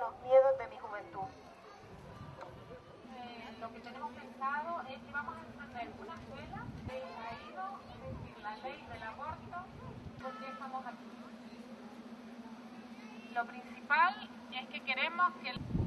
los miedos de mi juventud. Eh, lo que tenemos pensado es que vamos a emprender una escuela de caído, es decir, la ley del aborto, porque estamos aquí. Lo principal es que queremos que el...